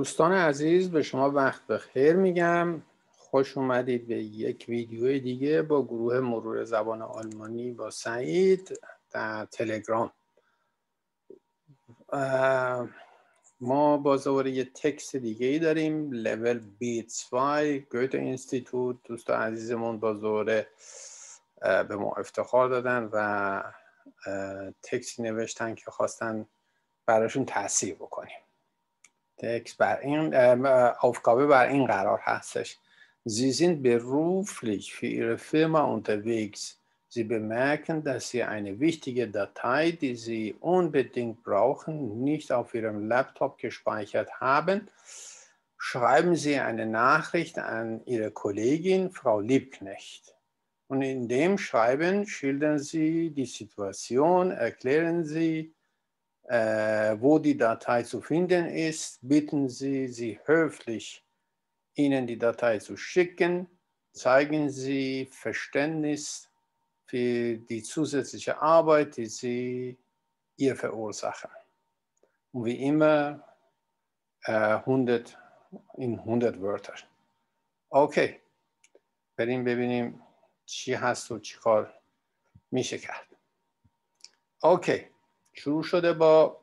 دوستان عزیز به شما وقت بخیر میگم. خوش اومدید به یک ویدیو دیگه با گروه مرور زبان آلمانی با سعید در تلگرام. ما باز یه تکست دیگه ای داریم لول بیتس 5 گوته اینستیتوت. دوست عزیزمون دوره به ما افتخار دادن و تکسی نوشتن که خواستن براشون تاثیر بکنیم. تکس بر این aufgabe بر این قرار هستش Sie sind beruflich für Ihre Firma unterwegs. Sie bemerken, dass Sie eine wichtige Datei, die Sie unbedingt brauchen, nicht auf Ihrem Laptop gespeichert haben. Schreiben Sie eine Nachricht an Ihre Kollegin, Frau Liebknecht. Und in dem Schreiben schildern Sie die Situation, erklären Sie, äh, wo die Datei zu finden ist, bitten Sie sie höflich, Ihnen die Datei zu schicken, zeigen Sie Verständnis für die zusätzliche Arbeit, die Sie ihr verursachen. Und wie immer äh, 100 in 100 Wörter. Okay, بریم ببینیم چی هست و چی کار میشه کرد. اوکی. شروع شده با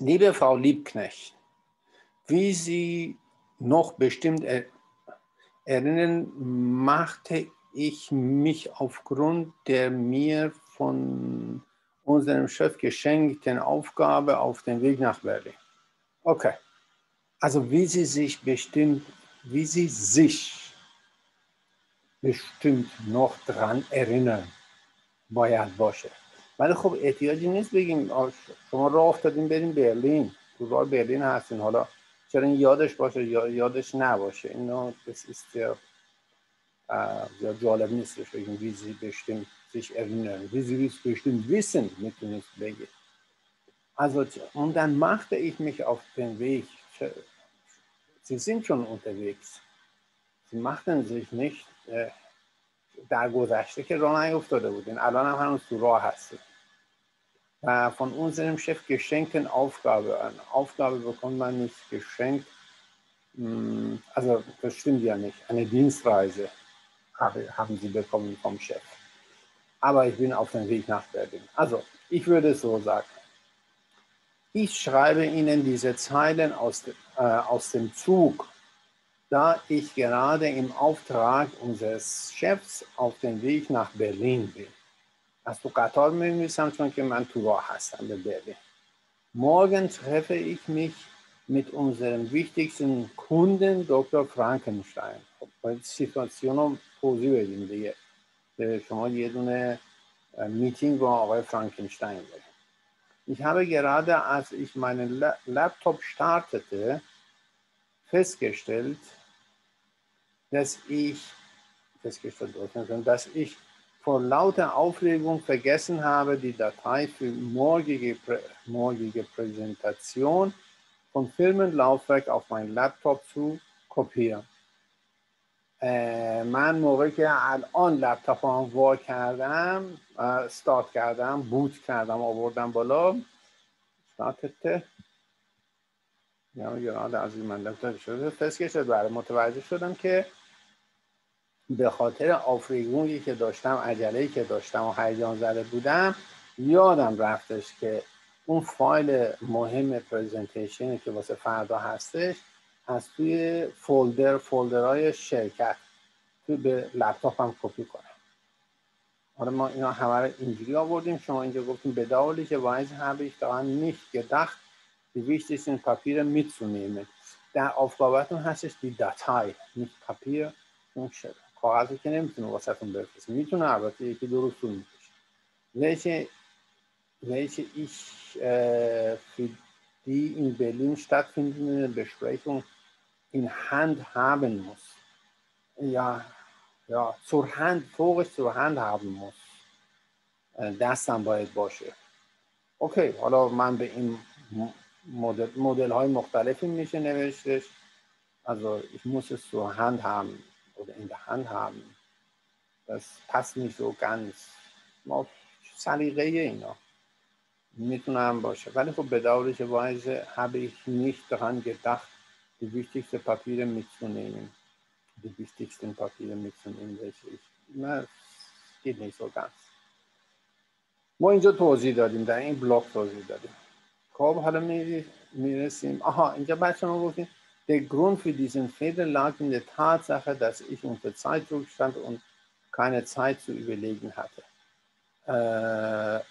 Liebe Frau Liebknecht, wie Sie noch bestimmt erinnern, machte ich mich aufgrund der mir von unserem Chef geschenkten Aufgabe auf den Weg nach Berlin. Okay. Also wie Sie sich bestimmt, wie Sie sich bestimmt noch daran erinnern, باید باشه ولی خب احتیاجی نیست بگیم. شما راه افتادین بریم برلین. تو راه برلین هستین. حالا چرا این یادش باشه یا یادش نباشه. اینو ja یا جالب نیستش بگیم ویزی بشتیم sich erinnern wie sie bestimmt wissen می‌تونید بگید Also, und dann machte ich mich auf den Weg. Sie sind schon unterwegs. Sie machten sich nicht در گذشته که راه نیفتاده بودین الان هم هنوز تو راه هستید و von unserem Chef geschenkten Aufgabe an. Aufgabe bekommt man nicht geschenkt. Also das stimmt ja nicht. Eine Dienstreise haben sie bekommen vom Chef. Aber ich bin auf dem Weg nach Berlin. Also ich würde es so sagen. Ich schreibe Ihnen diese Zeilen aus, äh, aus dem Zug da ich gerade im Auftrag unseres Chefs auf dem Weg nach Berlin bin. از تو قطار می چون که من تو راه هستم به برلین. Morgen treffe ich mich mit unserem wichtigsten Kunden Dr. Frankenstein. خب باید سیتواسیون رو توضیح بدیم دیگه. به شما یه دونه میتینگ با آقای فرانکنشتاین داریم. Ich habe gerade, als ich meinen Laptop startete, festgestellt, dass ich, dass ich vor lauter Aufregung vergessen habe, die Datei für morgige, morgige Präsentation von Filmenlaufwerk auf mein Laptop zu kopieren. من موقعی که الان لپتاپ هم وا کردم استارت کردم بوت کردم آوردم بالا استارتت یا از این من لپتاپ شده فسکه شد برای متوجه شدم که به خاطر آفریگونگی که داشتم عجله که داشتم و هیجان زده بودم یادم رفتش که اون فایل مهم presentation ی که واسه فردا هستش از توی folder folder های شرکت توی به لپتاپم کپی کنم. حالا ما اینا همه رو اینجوری آوردیم شما اینجا گفتیم bedauerlicherweise habe ich daran nicht gedacht die wichtigsten Papiere mitzunehmen در Aufgabe تون هستش die Datei. nicht Papier اون شده. کاغذی که نمی‌تونه واسه تون برکسه می‌تونه البته یکی دو روز طول می‌تونه نیچه نیچه ایش فیدی این بلین شتاد کنیدونه بشترایی این هند هابن موس. یا یا سرهند توقش سرهند هابن موس. دستم باید باشه. اوکی حالا من به این مدل های مختلفی میشه نوشتش از موس سرهند هابن. موس oder in der Hand haben. Das passt nicht so ganz. Auf سلیقه باشه خب bedauerliche Weise habe ich nicht daran gedacht die wichtigsten Papiere mitzunehmen die wichtigsten Papiere mitzunehmen welche ich نه geht nicht so ganz ما اینجا توضیح دادیم در این بلاک توضیح دادیم خب حالا می‌رسیم آها اینجا بچه ما گفتیم Der Grund für diesen Fehler lag in der Tatsache, dass ich unter Zeitdruck stand und keine Zeit zu überlegen hatte.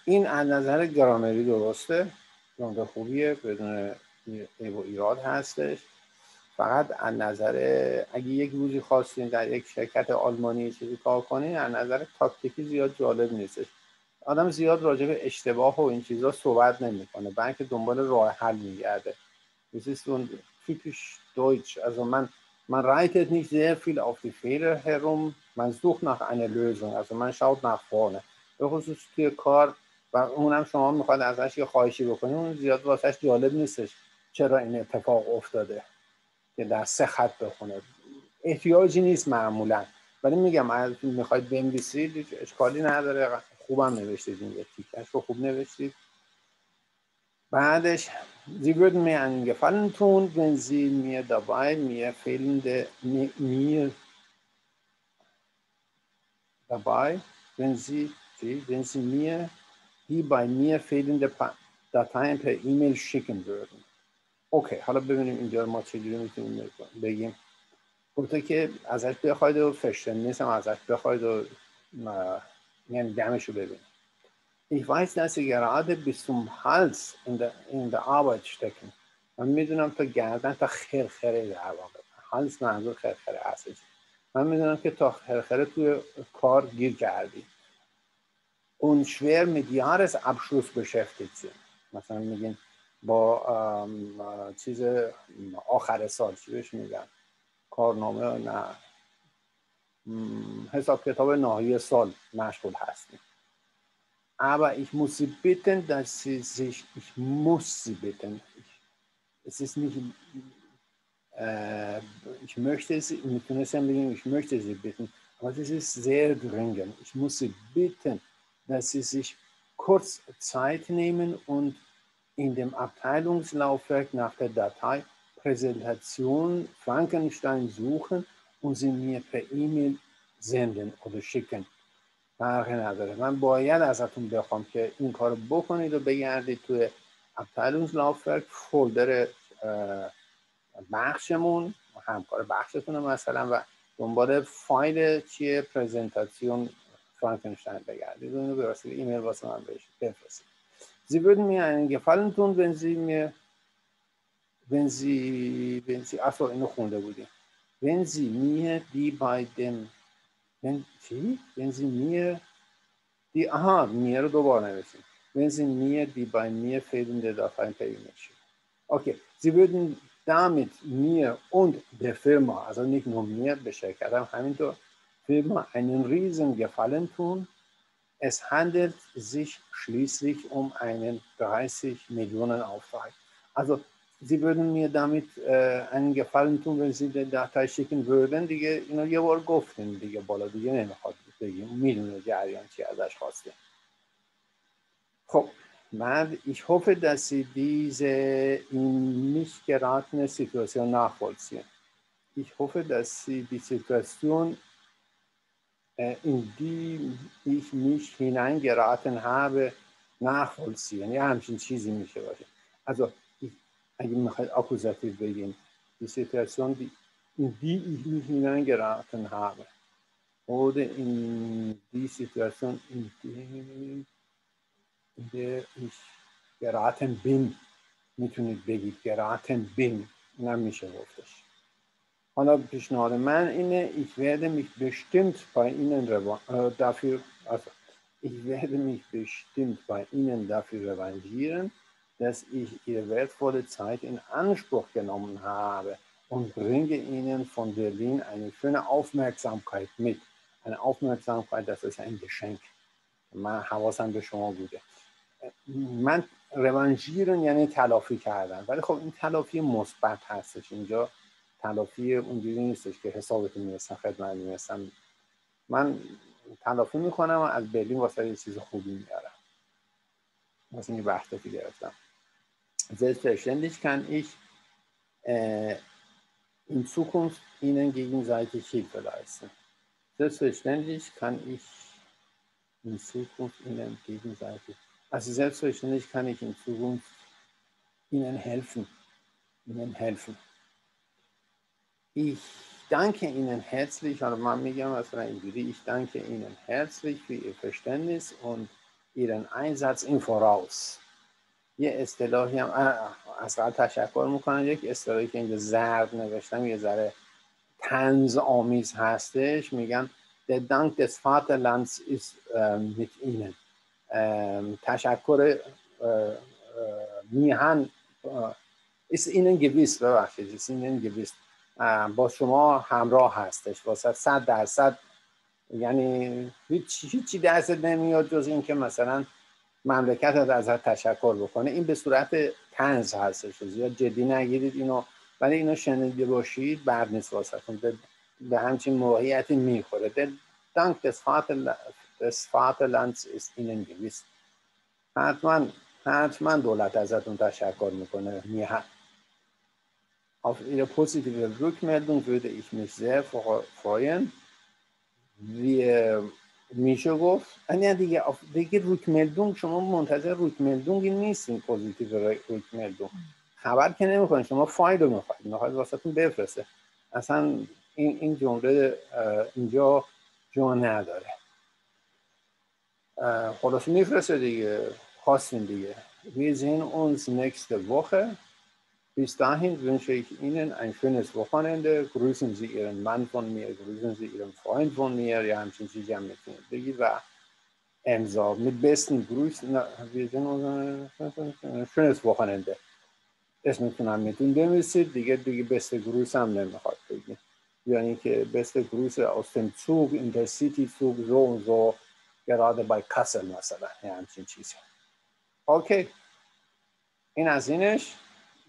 این از نظر گرامری درسته جمله خوبیه بدون ایو ایراد هستش فقط از نظر اگه یک روزی خواستین در یک شرکت آلمانی چیزی کار کنین از نظر تاکتیکی زیاد جالب نیستش آدم زیاد راجع به اشتباه و این چیزا صحبت نمی‌کنه بلکه دنبال راه حل میگرده typisch deutsch. Also man, man reitet nicht sehr viel auf die Fehler herum, man sucht nach einer Lösung. Also man schaut nach vorne. به خصوص توی کار و اونم شما می‌خواد ازش یه خواهشی بکنید. اون زیاد واسهش جالب نیستش چرا این اتفاق افتاده که در سه خط بخونه. احتیاجی نیست معمولا. ولی میگم از می‌خواید بنویسید اشکالی نداره. خوبم نوشتید این تیکش رو خوب نوشتید. بعدش Sie würden mir einen Gefallen tun, wenn Sie mir dabei mir fehlende mir dabei, wenn Sie, wenn Sie mir die bei mir fehlende Dateien per E-Mail schicken würden. اوکی حالا ببینیم اینجا ما چجوری میتونیم بگیم گفته که ازش بخواید و فشتن نیستم ازش بخواید و یعنی دمش رو ببینیم Ich weiß, dass Sie gerade bis zum Hals in der, in der Arbeit stecken. من می‌دونم تا گردن تا خرخره در واقع هالس منظور خرخره هستش من می‌دونم که تا خرخره توی کار گیر کردی اون schwer mit Jahresabschluss beschäftigt sind مثلا میگین با چیز آخر سال چی بهش میگن کارنامه نه حساب کتاب نهایی سال مشغول هستیم Aber ich muss Sie bitten, dass Sie sich, ich muss Sie bitten. Ich, es ist nicht, äh, ich möchte Sie, ich möchte Sie bitten, aber das ist sehr dringend. Ich muss Sie bitten, dass Sie sich kurz Zeit nehmen und in dem Abteilungslaufwerk nach der Datei Präsentation Frankenstein suchen und sie mir per E-Mail senden oder schicken. فرقی نداره. من باید ازتون بخوام که این کار بکنید و بگردید توی ابتلونز لافرک فولدر بخشمون همکار بخشتون مثلا و دنبال فایل چیه پرزنتاسیون فرانکنشتاین بگردید و اینو به واسه ایمیل واسه من بفرستید. Sie würden mir einen Gefallen tun, wenn Sie mir, wenn Sie, wenn Sie, اینو خونده بودیم. Wenn Sie mir die bei dem wenn, wie? Wenn Sie mir die, aha, mir dobar nevesin. Wenn Sie mir die bei mir fehlende Datei per E-Mail schicken. Okay, Sie würden damit mir und der Firma, also nicht nur mir, Beschäftigten, Hamilton, Firma einen riesen Gefallen tun. Es handelt sich schließlich um einen 30 Millionen Auftrag. Also Sie würden mir damit äh, einen Gefallen tun, wenn Sie den Datei schicken würden دیگه اینو یه بار گفتیم دیگه بالا دیگه نمیخواد بگیم میدونه جریان چی ازش خواسته خب من ich hoffe dass Sie diese in mich geratene Situation nachvollziehen ich hoffe dass Sie die Situation äh, in die ich mich hineingeraten habe nachvollziehen ja همچین چیزی میشه باشه also اگه میخواید اکوزاتیو بگیم die Situation, die, in die ich mich hineingeraten habe. Oder in die Situation, in, die, in der ich geraten bin. میتونید بگید geraten bin. اینم میشه گفتش. حالا پیشنهاد من اینه ich werde mich bestimmt bei Ihnen dafür also ich werde mich bestimmt bei Ihnen dafür revanchieren dass ich Ihre wertvolle Zeit in Anspruch genommen habe und bringe Ihnen von Berlin eine schöne Aufmerksamkeit mit. Eine Aufmerksamkeit, das ist ein Geschenk. من حواسم به شما بوده من روانژیرن یعنی تلافی کردن ولی خب این تلافی مثبت هستش اینجا تلافی اونجوری نیستش که حسابتون می‌رسن خدمت می‌رسن من تلافی می‌کنم و از برلین واسه یه چیز خوبی میارم was ich beachtet haben. Selbstverständlich kann ich äh, in Zukunft Ihnen gegenseitig Hilfe leisten. Selbstverständlich kann ich in Zukunft Ihnen gegenseitig, also selbstverständlich kann ich in Zukunft Ihnen helfen, Ihnen helfen. Ich danke Ihnen herzlich, also ich danke Ihnen herzlich für Ihr Verständnis und Ihren Einsatz im Voraus. یه اصطلاحی هم از تشکر می‌کنم. یک اصطلاحی که اینجا زرد نوشتم یه ذره تنز آمیز هستش. میگن der Dank des Vaterlands ist mit ihnen. تشکر میهن ist ihnen gewiss ببخشید ist ihnen gewiss. با شما همراه هستش. واسه صد درصد یعنی هیچ هیچی دست نمیاد جز اینکه مثلا مملکت ازت تشکر بکنه. این به صورت تنز هستش. زیاد جدی نگیرید اینو ولی اینو شنیده باشید بعد نیست واسه به, به همچین موقعیتی می‌خوره. Des, Vaterland, des Vaterlands ist ihnen gewiss حتما حتما دولت ازتون تشکر می‌کنه. میهن Auf Ihre positive Rückmeldung würde ich mich sehr freuen. Wir میشه گفت نه دیگه دیگه Rückmeldung شما منتظر Rückmeldung ی نیستین positive Rückmeldung خبر که نمی‌کنه شما فایل رو می‌خواید می‌خواید واسهتون بفرسته. اصلا این این جمله اینجا جا نداره. خلاص میفرسته دیگه خواستین دیگه. sehen uns nächste Woche. Bis dahin wünsche ich Ihnen ein schönes Wochenende. Grüßen Sie Ihren Mann von mir, grüßen Sie Ihren Freund von mir. Ja, همچین چیزی هم میتونید بگید و امضا mit besten Grüßen. Wir sehen uns ein schönes Wochenende. اسمتون هم میتون بنویسید دیگه دیگه بست گروس هم نمیخواد بگید یعنی که بست گروس aus dem Zug in der City Zug so und so gerade bei Kassel مثلا یه همچین چیزی اوکی این از اینش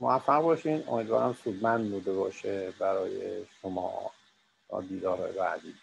موفق باشین. امیدوارم سودمند بوده باشه برای شما تا دیدار بعدی.